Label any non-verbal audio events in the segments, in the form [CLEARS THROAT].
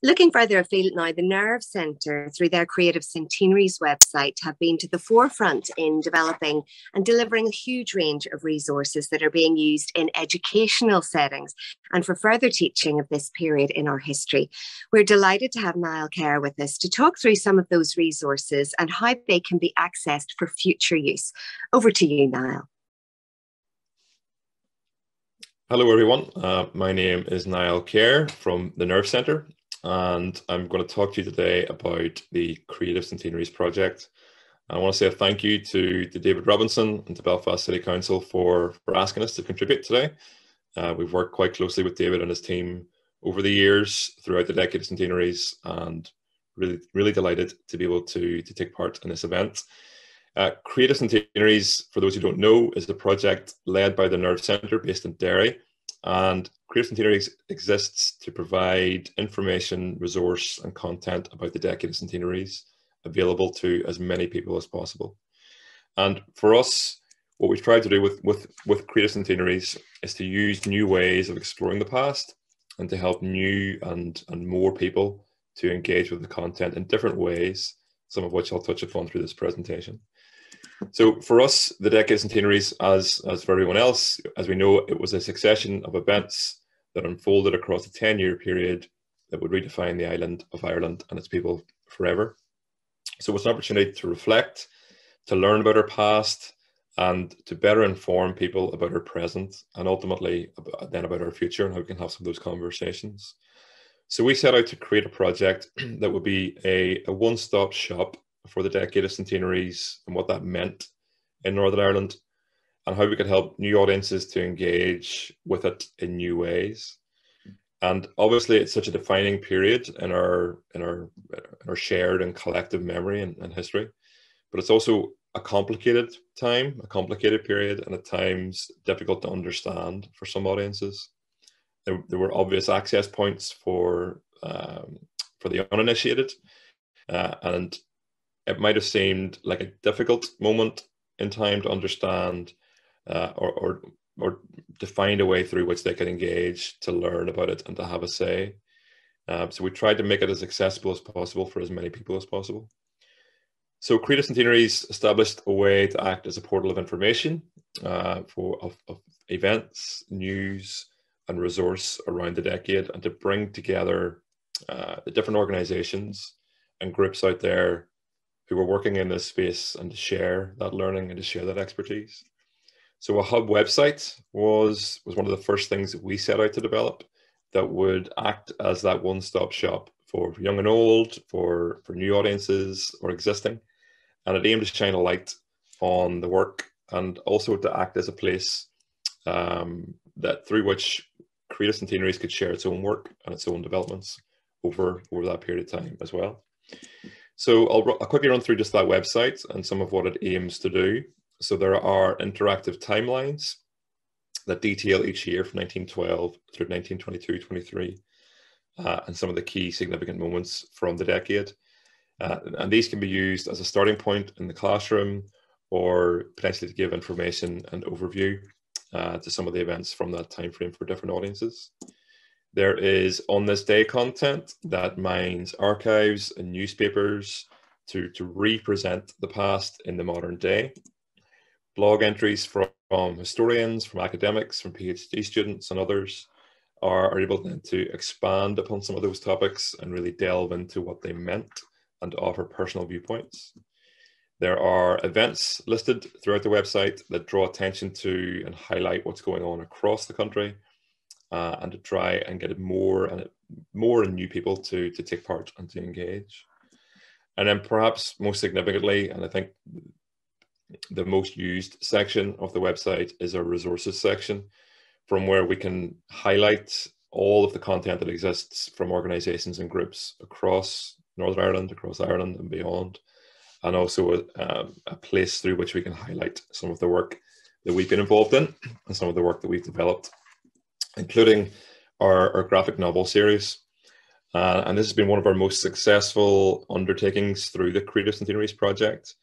Looking further afield now, the Nerve Centre, through their Creative Centenaries website, have been to the forefront in developing and delivering a huge range of resources that are being used in educational settings and for further teaching of this period in our history. We're delighted to have Niall Kerr with us to talk through some of those resources and how they can be accessed for future use. Over to you, Niall. Hello, everyone. Uh, my name is Niall Kerr from the Nerve Centre, and I'm going to talk to you today about the Creative Centenaries project. I want to say a thank you to, to David Robinson and to Belfast City Council for, for asking us to contribute today. Uh, we've worked quite closely with David and his team over the years throughout the decade of centenaries and really, really delighted to be able to, to take part in this event. Uh, Creative Centenaries, for those who don't know, is a project led by the Nerve Centre based in Derry and Creative Centenaries exists to provide information, resource, and content about the decade of centenaries available to as many people as possible. And for us, what we've tried to do with, with, with Creative Centenaries is to use new ways of exploring the past and to help new and, and more people to engage with the content in different ways, some of which I'll touch upon through this presentation. So for us, the Decade Centenaries, as, as for everyone else, as we know, it was a succession of events that unfolded across a 10-year period that would redefine the island of Ireland and its people forever. So it's an opportunity to reflect, to learn about our past, and to better inform people about our present, and ultimately about, then about our future and how we can have some of those conversations. So we set out to create a project [CLEARS THROAT] that would be a, a one-stop shop for the decade of centenaries and what that meant in Northern Ireland and how we could help new audiences to engage with it in new ways. And obviously, it's such a defining period in our in our in our shared and collective memory and, and history. But it's also a complicated time, a complicated period, and at times difficult to understand for some audiences. There, there were obvious access points for um, for the uninitiated, uh, and it might have seemed like a difficult moment in time to understand uh, or, or, or to find a way through which they could engage to learn about it and to have a say. Um, so we tried to make it as accessible as possible for as many people as possible. So Creative Centenaries established a way to act as a portal of information uh, for of, of events, news, and resource around the decade, and to bring together uh, the different organizations and groups out there who were working in this space and to share that learning and to share that expertise. So a hub website was was one of the first things that we set out to develop that would act as that one-stop shop for young and old, for for new audiences or existing, and it aimed to shine a light on the work and also to act as a place um, that through which Creative Centenaries could share its own work and its own developments over over that period of time as well. So I'll, I'll quickly run through just that website and some of what it aims to do. So there are interactive timelines that detail each year from 1912 through 1922, 23, uh, and some of the key significant moments from the decade. Uh, and these can be used as a starting point in the classroom or potentially to give information and overview uh, to some of the events from that time frame for different audiences. There is on this day content that mines archives and newspapers to, to represent the past in the modern day. Blog entries from, from historians, from academics, from PhD students and others are, are able then to expand upon some of those topics and really delve into what they meant and offer personal viewpoints. There are events listed throughout the website that draw attention to and highlight what's going on across the country uh, and to try and get more and more and new people to to take part and to engage. And then perhaps most significantly, and I think the most used section of the website is our resources section, from where we can highlight all of the content that exists from organisations and groups across Northern Ireland, across Ireland and beyond, and also a, um, a place through which we can highlight some of the work that we've been involved in and some of the work that we've developed including our, our graphic novel series. Uh, and this has been one of our most successful undertakings through the Creative Centenaries project.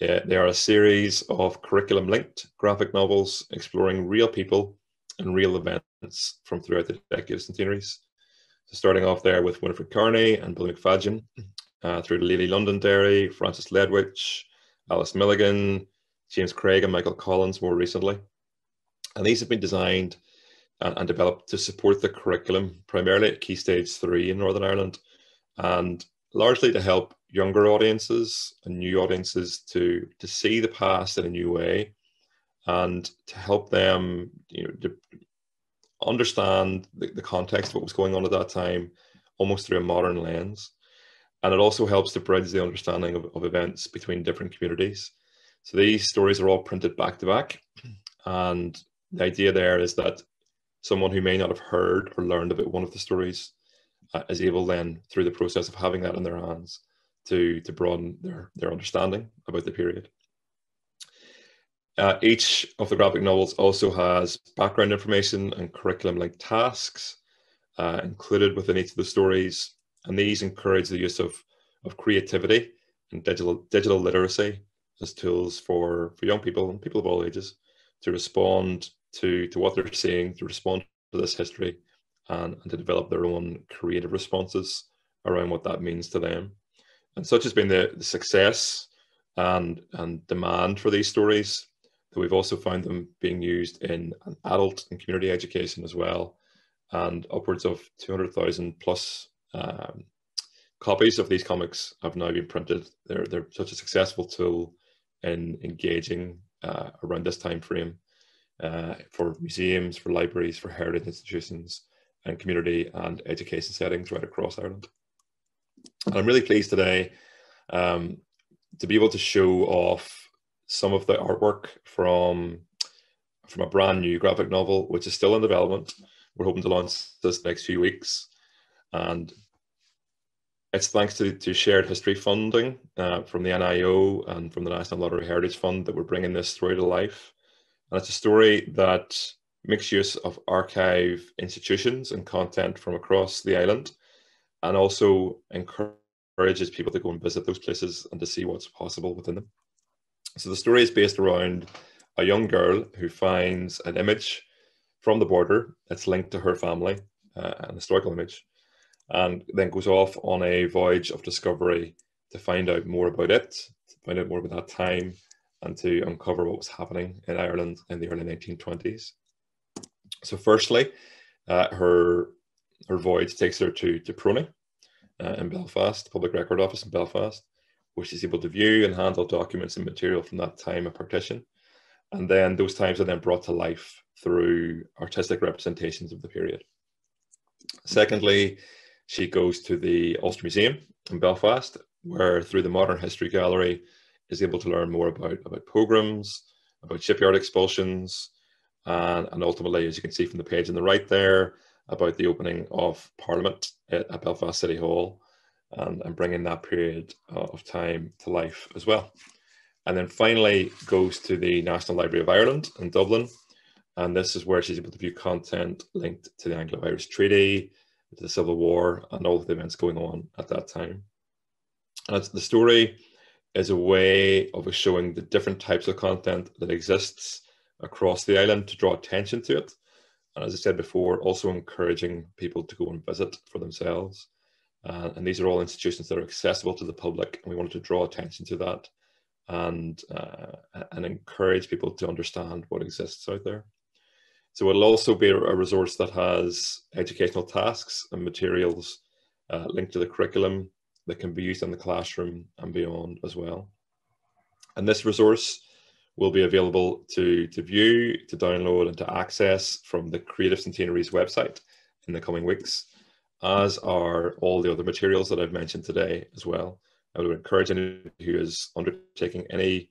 Uh, they are a series of curriculum linked graphic novels exploring real people and real events from throughout the decade of centenaries. So starting off there with Winifred Carney and Billy McFadzean, uh, through to Lily Londonderry, Francis Ledwidge, Alice Milligan, James Craig and Michael Collins more recently. And these have been designed and, and developed to support the curriculum, primarily at Key Stage 3 in Northern Ireland, and largely to help younger audiences and new audiences to, to see the past in a new way and to help them you know, to understand the, the context of what was going on at that time almost through a modern lens. And it also helps to bridge the understanding of, of events between different communities. So these stories are all printed back to back. And the idea there is that someone who may not have heard or learned about one of the stories uh, is able then, through the process of having that in their hands, to, to broaden their, their understanding about the period. Uh, each of the graphic novels also has background information and curriculum-like tasks uh, included within each of the stories, and these encourage the use of, of creativity and digital, digital literacy as tools for, for young people and people of all ages to respond to, to what they're seeing, to respond to this history, and, and to develop their own creative responses around what that means to them. And such has been the, the success and, and demand for these stories that we've also found them being used in adult and community education as well. And upwards of 200,000 plus um, copies of these comics have now been printed. They're, they're such a successful tool in engaging uh, around this time frame uh, for museums, for libraries, for heritage institutions, and community and education settings right across Ireland. And I'm really pleased today um, to be able to show off some of the artwork from from a brand new graphic novel, which is still in development. We're hoping to launch this next few weeks, and it's thanks to, to shared history funding uh, from the NIO and from the National Lottery Heritage Fund that we're bringing this story to life. And it's a story that makes use of archive institutions and content from across the island and also encourages people to go and visit those places and to see what's possible within them. So the story is based around a young girl who finds an image from the border that's linked to her family, uh, an historical image, and then goes off on a voyage of discovery to find out more about it, to find out more about that time, and to uncover what was happening in Ireland in the early 1920s. So, firstly, uh, her her voyage takes her to to PRONI uh, in Belfast, Public Record Office in Belfast, where she's able to view and handle documents and material from that time of partition. And then those times are then brought to life through artistic representations of the period. Secondly, she goes to the Ulster Museum in Belfast, where through the Modern History Gallery is able to learn more about, about pogroms, about shipyard expulsions, and, and ultimately, as you can see from the page on the right there, about the opening of Parliament at, at Belfast City Hall and, and bringing that period of time to life as well. And then finally goes to the National Library of Ireland in Dublin. And this is where she's able to view content linked to the Anglo-Irish Treaty, the Civil War and all of the events going on at that time. And the story is a way of showing the different types of content that exists across the island to draw attention to it. And as I said before, also encouraging people to go and visit for themselves. Uh, and these are all institutions that are accessible to the public, and we wanted to draw attention to that and uh, and encourage people to understand what exists out there. So it'll also be a resource that has educational tasks and materials uh, linked to the curriculum that can be used in the classroom and beyond as well. And this resource will be available to, to view, to download and to access from the Creative Centenaries website in the coming weeks, as are all the other materials that I've mentioned today as well. I would encourage anyone who is undertaking any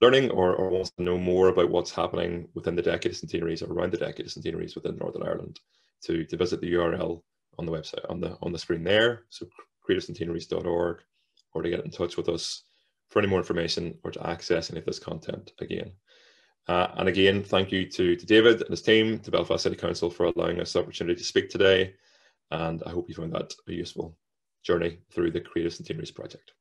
learning or, or wants to know more about what's happening within the decade of centenaries or around the decade of centenaries within Northern Ireland, to, to visit the URL on the website on the on the screen there. So creativecentenaries.org, or to get in touch with us for any more information or to access any of this content again. Uh, and again, thank you to, to David and his team, to Belfast City Council for allowing us the opportunity to speak today. And I hope you found that a useful journey through the Creative Centenaries project.